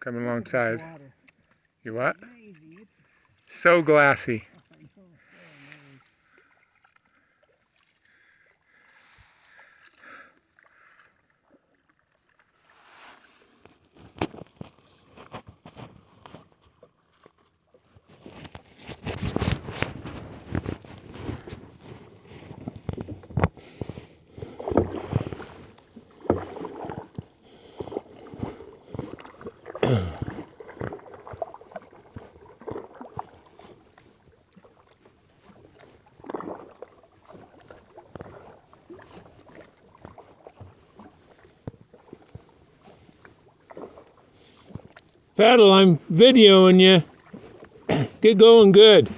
coming alongside. You what? So glassy. Paddle, I'm videoing you. Get going good.